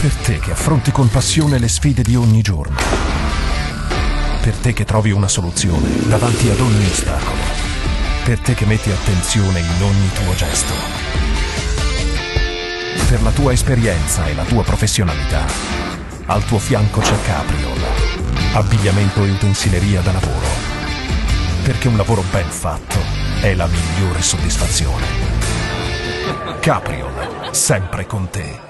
Per te che affronti con passione le sfide di ogni giorno. Per te che trovi una soluzione davanti ad ogni ostacolo. Per te che metti attenzione in ogni tuo gesto. Per la tua esperienza e la tua professionalità. Al tuo fianco c'è Capriol. Abbigliamento e utensileria da lavoro. Perché un lavoro ben fatto è la migliore soddisfazione. Capriol, sempre con te.